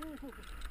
Ooh.